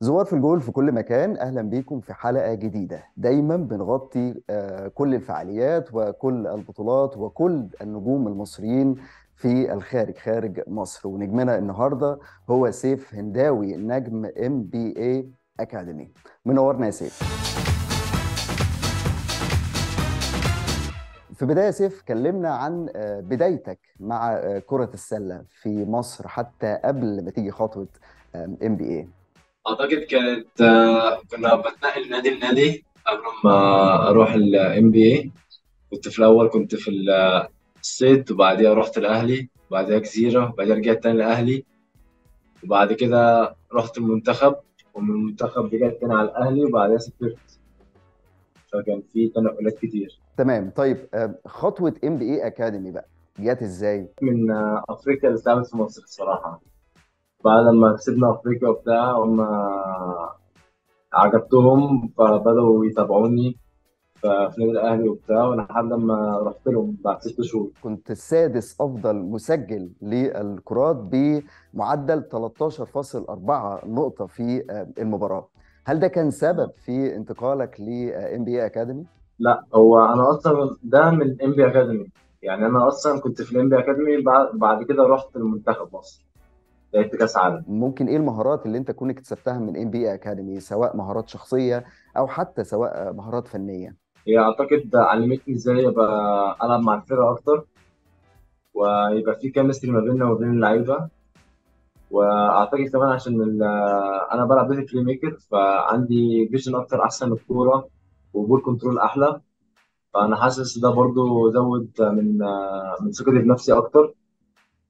زوار في الجول في كل مكان أهلا بيكم في حلقة جديدة. دايما بنغطي آه، كل الفعاليات وكل البطولات وكل النجوم المصريين في الخارج خارج مصر. ونجمنا النهارده هو سيف هنداوي نجم NBA Academy. منورنا يا سيف. في بدايه سيف كلمنا عن آه، بدايتك مع آه، كرة السلة في مصر حتى قبل ما تيجي خطوة NBA أعتقد كانت آه، كنا بتنقل نادي لنادي قبل ما أروح ال NBA كنت في الأول كنت في ال- الصيد وبعديها رحت الأهلي وبعديها جزيرة وبعديها رجعت تاني الأهلي وبعد كده رحت المنتخب ومن المنتخب رجعت تاني على الأهلي وبعدها سافرت. فكان في تنقلات كتير. تمام. طيب آه، خطوة NBA Academy بقى جت إزاي؟ من آه، أفريقيا اللي في مصر الصراحة. بعد ما كسبنا أفريقيا وبتاع هم عجبتهم فبدأوا يتابعوني في نادي الأهلي وبتاع لحد لما رحت لهم بعد ست شهور. كنت السادس أفضل مسجل للكرات بمعدل 13.4 نقطة في آه، المباراة. هل ده كان سبب في انتقالك لام بي اي اكاديمي؟ لا هو أنا أصلا ده من N BA Academy يعني أنا أصلا كنت في ال NBA Academy بعد بعد كده رحت المنتخب مصر. لعبت كاس عالم. ممكن إيه المهارات اللي انت كنت اكتسبتها من NBA Academy سواء مهارات شخصية أو حتى سواء مهارات فنية؟ هي اعتقد علمتني إزاي ابقى ألعب مع الفرقة أكتر ويبقى في chemistry ما بيننا وبين اللعيبة. وأعتقد كمان عشان أنا بلعب دايما playmaker فعندي vision أكتر أحسن للكوره و ball control أحلى. فأنا حاسس ده برضو زود من من ثقتي بنفسي أكتر.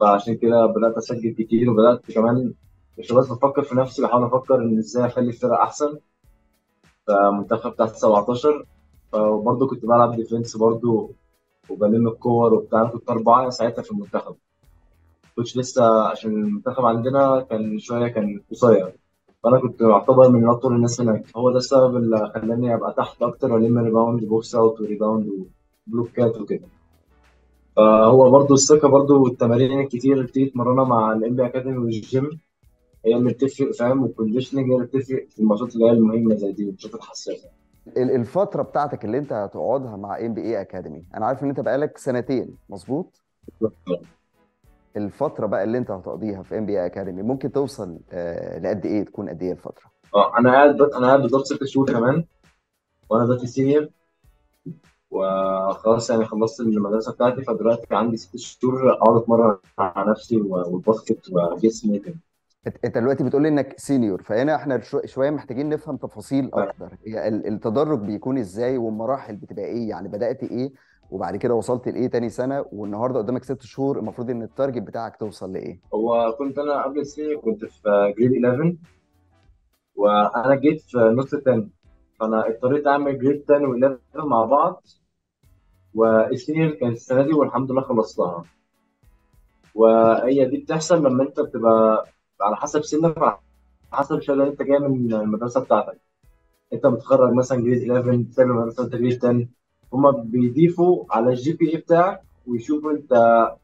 فعشان كده بدأت أسجل كتير وبدأت كمان مش بس بفكر في نفسي بحاول أفكر إن إزاي أخلي الفرقة أحسن. فمنتخب تحت 17 فبرضه كنت بلعب defense برضه وبلم الكور وبتاع كنت أربعة ساعتها في المنتخب. كنتش لسه عشان المنتخب عندنا كان شوية كان قصير. فأنا كنت أعتبر من أطول الناس هناك. هو ده السبب اللي خلاني أبقى تحت أكتر وألم rebound box out و rebound وبلوكات وكده. فهو برضه الثقة برضه والتمارين الكتير اللي بتيجي تمرنها مع ال NBA Academy وال gym هي اللي بتفرق فاهم؟ وال conditioning هي اللي بتفرق في الماتشات اللي هي المهمة زي دي الماتشات الحساسة. ال- الفترة بتاعتك اللي انت هتقعدها مع NBA Academy أنا عارف إن انت بقالك سنتين مظبوط؟ الفترة بقى اللي انت هتقضيها في NBA Academy ممكن توصل آه، لقد إيه؟ تكون قد إيه الفترة؟ آه أنا قاعد أنا قاعد بالظبط ست شهور كمان وأنا دلوقتي senior وخلاص يعني خلصت المدرسة بتاعتي فدلوقتي عندي ست شهور أقعد أتمرن على نفسي وال basket وجسمي كده انت دلوقتي بتقول لي إنك senior فهنا إحنا شو- شوية محتاجين نفهم تفاصيل أكتر. هي ال- التدرج بيكون إزاي والمراحل بتبقى إيه؟ يعني بدأت إيه؟ وبعد كده وصلت لإيه تاني سنة؟ والنهاردة قدامك ست شهور المفروض إن ال target بتاعك توصل لإيه؟ هو كنت أنا قبل ال senior كنت في grade 11 وأنا جيت في نص 10 فأنا اضطريت أعمل grade 10 و11 مع بعض وال senior كانت السنة دي والحمد لله خلصتها وهي دي بتحصل لما أنت بتبقى على حسب سنك وعلى حسب الشهاده اللي أنت جاي من المدرسة بتاعتك. أنت بتخرج مثلا grade 11 سايب المدرسة انت grade 10 هما بيضيفوا على ال GPA بتاعك ويشوفوا أنت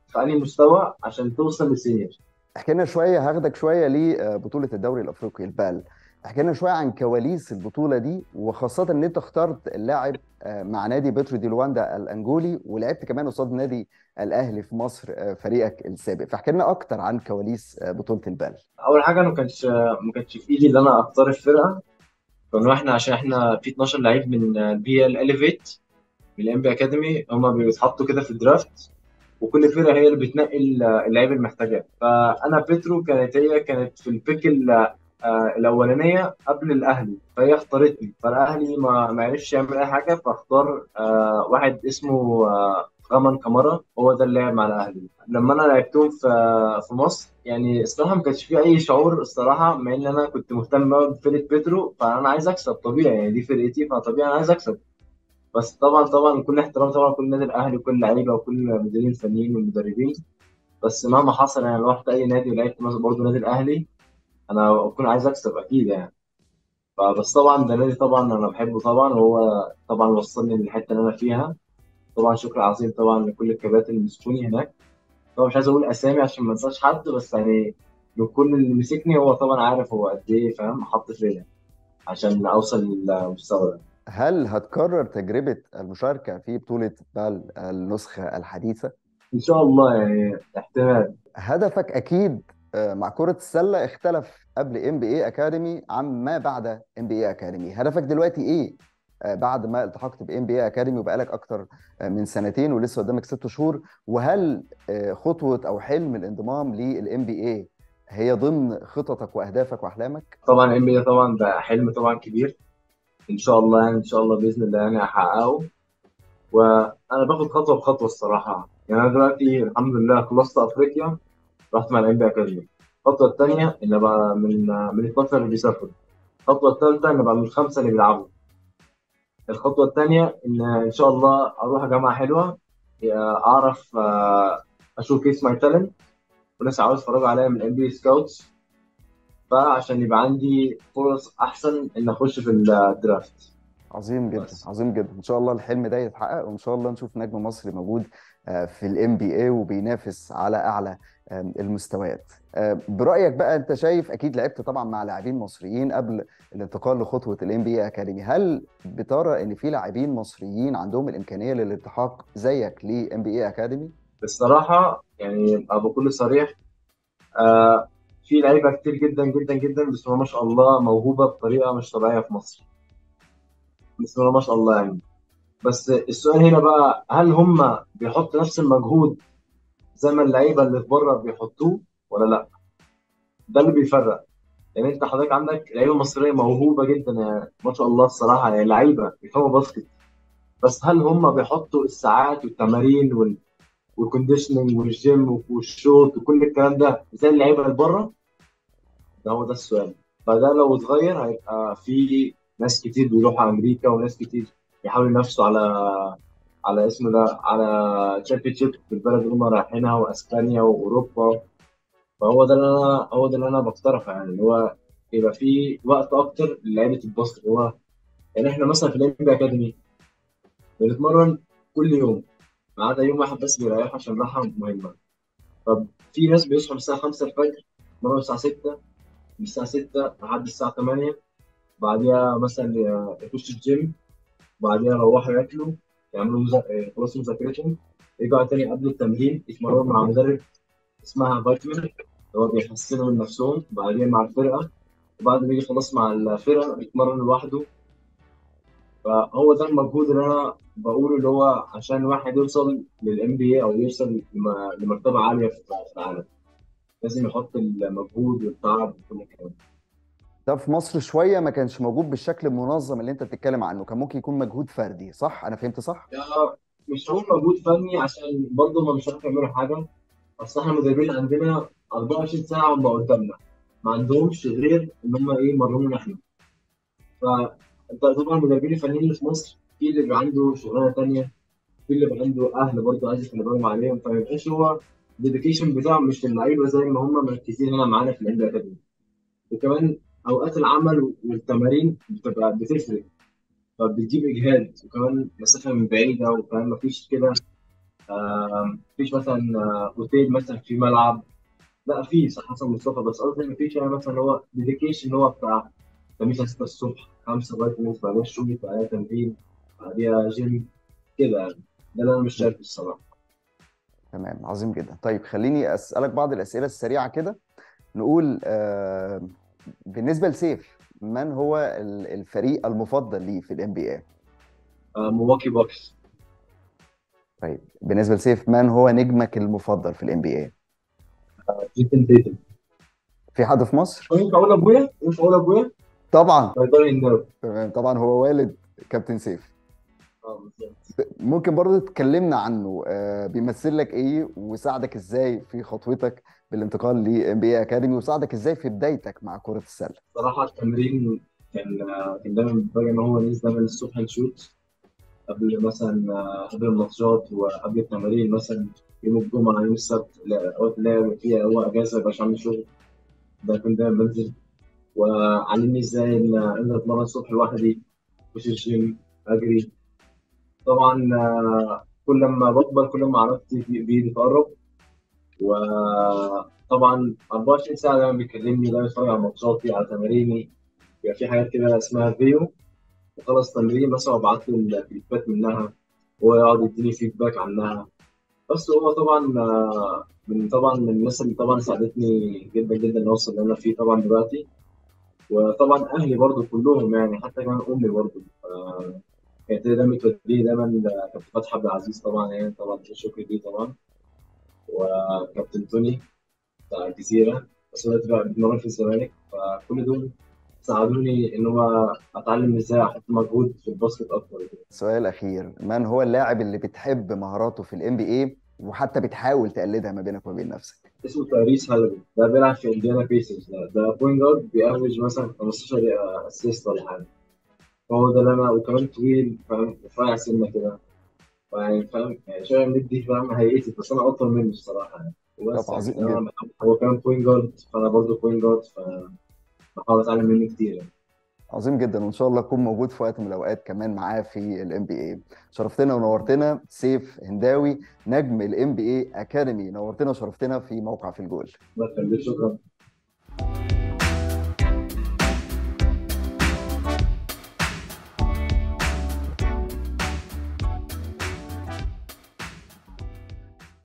في أنهي مستوى عشان توصل لل senior احكي لنا شوية هاخدك شوية لبطوله الدوري الأفريقي ال BAL. احكي لنا شوية عن كواليس البطولة دي وخاصة إن أنت اخترت اللاعب آه، مع نادي بترو دي لواندا الأنجولي ولعبت كمان قصاد نادي الأهلي في مصر آه، فريقك السابق. فاحكي لنا أكتر عن كواليس آه، بطولة ال BAL أول حاجة أنا ما كانش ما كانش في إيدي إن أنا أختار الفرقة. كنا إحنا عشان إحنا في 12 لعيب من ال BAL Elevate من ال NBA Academy هما بيتحطوا كده في ال draft وكل فرقة هي اللي بتنقي اللعيب المحتاجاه فأنا بيترو كانت هي كانت في ال pick ال- آه، الأولانية قبل الأهلي فهي اختارتني فالأهلي ما ما عرفش يعمل أي حاجة فاختار آه، واحد اسمه آه، غمان كمارا هو ده اللي لعب مع الأهلي. لما أنا لعبتهم في في مصر يعني الصراحة ما كانش في أي شعور الصراحة مع إن أنا كنت مهتم قوي بفرقة بيترو فأنا عايز أكسب طبيعي يعني دي فرقتي فطبيعي أنا عايز أكسب. بس طبعا طبعا كل احترام طبعا كل النادي الأهلي وكل اللعيبة وكل المديرين الفنيين والمدربين. بس مهما حصل يعني لو رحت أي نادي ولعبت برضه نادي الأهلي أنا بكون عايز أكسب أكيد يعني. فبس طبعا ده نادي طبعا أنا بحبه طبعا وهو طبعا وصلني للحتة اللي أنا فيها. طبعا شكر عظيم طبعا لكل الكباتن اللي مسكوني هناك. طبعا مش عايز أقول أسامي عشان ما أنساش حد بس يعني وكل اللي مسكني هو طبعا عارف هو قد إيه فاهم؟ حط فيا عشان أوصل للمستوى ده. هل هتكرر تجربة المشاركة في بطولة BAL النسخة الحديثة؟ إن شاء الله يعني احتمال. هدفك أكيد مع كرة السلة اختلف قبل NBA Academy عن ما بعد NBA Academy هدفك دلوقتي إيه؟ آه، بعد ما التحقت ب NBA Academy وبقالك أكتر آه، من سنتين ولسه قدامك ست شهور وهل آه، خطوة أو حلم الانضمام لل NBA هي ضمن خططك وأهدافك وأحلامك؟ طبعا NBA طبعا ده حلم طبعا كبير. إن شاء الله يعني إن شاء الله بإذن الله يعني هحققه. وأنا باخد خطوة بخطوة الصراحة. يعني أنا دلوقتي الحمد لله خلصت أفريقيا. رحت مع ال NBA Academy الخطوة الثانية إن ابقى من من 12 اللي بيسافروا. الخطوة الثالثه إن ابقى من الخمسة اللي بيلعبوا. الخطوة الثانية إن إن شاء الله أروح جامعة حلوة. أعرف آه، أ showcase my talent وناس عاوز يتفرجوا عليا من NBA scouts فعشان يبقى عندي فرص أحسن إن أخش في ال draft عظيم جدا بس. عظيم جدا. إن شاء الله الحلم ده يتحقق وإن شاء الله نشوف نجم مصري موجود آه، في ال NBA وبينافس على أعلى المستويات. آه، برأيك بقى أنت شايف أكيد لعبت طبعا مع لاعبين مصريين قبل الانتقال لخطوة ال NBA Academy هل بترى إن في لاعبين مصريين عندهم الإمكانية للالتحاق زيك ل NBA Academy الصراحه يعني ابقى بكل صريح آه في لعيبة كتير جدا جدا جدا الله ما شاء الله موهوبة بطريقة مش طبيعية في مصر. بسم الله ما شاء الله يعني. بس السؤال هنا بقى هل هم بيحطوا نفس المجهود زي ما اللعيبة اللي بره بيحطوه ولا لأ؟ ده اللي بيفرق. يعني أنت حضرتك عندك لعيبة مصرية موهوبة جدا يعني ما شاء الله الصراحة يعني لعيبة بيفهموا basket. بس هل هم بيحطوا الساعات والتمارين وال... وال conditioning والجيم وال shoot وكل الكلام ده زي اللعيبة اللي بره؟ ده هو ده السؤال. فده لو اتغير هيبقى في ناس كتير بيروحوا أمريكا وناس كتير بيحاولوا ينافسوا على على اسمه ده على championship في البلد اللي هم رايحينها وأسبانيا وأوروبا. فهو ده اللي أنا هو ده اللي أنا بقترحه يعني اللي هو يبقى في وقت أكتر للعيبة ال basket. اللي هو يعني إحنا مثلا في ال NBA Academy بنتمرن كل يوم ما عدا يوم واحد بس بيريح عشان راحة مهمة. طب في ناس بيصحوا الساعة 5 الفجر يتمرنوا الساعة 6 من الساعة 6 لحد الساعة 8 بعديها مثلا يخشوا الجيم بعديها يروحوا ياكلوا يعملوا. يخلصوا مذاكرتهم يرجعوا تاني قبل التمرين يتمرنوا مع مدرب اسمها اللي هو بيحسنوا من نفسهم بعدين مع الفرقة وبعد ما يجي خلاص مع الفرقة يتمرن لوحده فهو ده المجهود اللي أنا بقوله اللي هو عشان واحد يوصل للام بي اي أو يوصل لم- لمرتبة عالية في في العالم لازم يحط المجهود والتعب وكل الكلام ده. ده في مصر شوية ما كانش موجود بالشكل المنظم اللي انت بتتكلم عنه. كان ممكن يكون مجهود فردي صح؟ أنا فهمت صح؟ ده مش هقول مجهود فني عشان برضه هم مش عارفين يعملوا حاجة. أصل إحنا المدربين عندنا 24 ساعة هم قدامنا. ما عندهمش غير إن هم إيه يمرنونا إحنا. فانت طبعا المدربين الفنيين اللي في مصر في اللي بيبقى عنده شغلانة تانية في اللي بيبقى عنده أهل برضه عايز بالهم عليهم. فما يبقاش هو الديديكيشن بتاعه مش للعيبة زي ما هم مركزين هنا معانا في الاكاديمي وكمان أوقات العمل والتمارين بتبقى بتفرق. فبتجيب إجهاد وكمان مسافة من بعيدة وكمان مفيش كده مفيش مثلا آه، أوتيل مثلا في ملعب. لا في صح حسن مصطفى بس قصدي مفيش يعني مثلا هو ديديكيشن هو بتاع خميس 6 الصبح 5 لغاية النص بعدها شغل بعدها تمرين بعدها جيم كده يعني. ده اللي أنا مش شايفه الصراحة. تمام عظيم جدا. طيب خليني أسألك بعض الأسئلة السريعة كده. نقول آه بالنسبة لسيف من هو ال- الفريق المفضل ليه في ال NBA Milwaukee Bucks طيب بالنسبة لسيف من هو نجمك المفضل في ال NBA Jayson Tatum في حد في مصر؟ ينفع أقول أبويا؟ ينفع أقول أبويا؟ طبعا. بيضاوي النار تمام طبعا هو والد كابتن سيف. آه بالظبط. ممكن برضه تكلمنا عنه. آه بيمثل لك إيه وساعدك إزاي في خطوتك بالانتقال ل NBA Academy وساعدك إزاي في بدايتك مع كرة السلة؟ صراحة التمرين كان كان دايما بيتفرج إن هو ننزل دايما الصبح نشوت قبل مثلا قبل الماتشات وقبل التمارين مثلا يوم الجمعة يوم السبت لا أوقات لا فيها هو أجازة مبقاش عندي شغل. ده كنت دايما بنزل. وعلمني إزاي إن انزل أتمرن الصبح لوحدي اخش الجيم أجري. طبعا كل ما بكبر كل ما عرفتي بايدي تقرب. وطبعا طبعا 24 ساعة دايما بيكلمني دايما بيتفرج على ماتشاتي على تماريني. بيبقى في حاجات كده اسمها فيو بخلص تمرين مثلا وأبعت له الفيدباك منها وهو يقعد يديني فيدباك عنها. بس هو طبعا آه، من طبعا من الناس اللي طبعا ساعدتني جدا جدا إن أوصل اللي أنا فيه طبعا دلوقتي. وطبعا أهلي برضو كلهم يعني حتى كمان أمي برضو. آه، كانت دايما توديني دايما كابتن فتحي عبد العزيز طبعا يعني طبعا شكري ليه طبعا. وكابتن توني بتاع الجزيرة بس دلوقتي بقى بيتمرن في الزمالك. فكل دول ساعدوني إن هو أتعلم إزاي أحط مجهود في ال basket أكتر. سؤال أخير من هو اللاعب اللي بتحب مهاراته في ال NBA وحتى بتحاول تقلدها ما بينك وما بين نفسك؟ اسمه Tyrese Haliburton. ده بيلعب في Indiana Pacers ده ده point guard بي average مثلا 15 assist ولا حاجة. فهو ده اللي أنا وكمان طويل فاهم؟ رفيع سنة كده. يعني فاهم؟ يعني شوية مدي فاهم؟ هيئتي بس أنا أطول منه الصراحة يعني. طب وبس يعني عظيم أنا جدا. هو كمان point guard فأنا برضه point guard فبحاول أتعلم منه كتير يعني. عظيم جدا. وإن شاء الله أكون موجود في وقت من الأوقات كمان معاه في ال NBA شرفتنا ونورتنا. سيف هنداوي نجم ال NBA Academy نورتنا وشرفتنا في موقع في الجول. شكرا.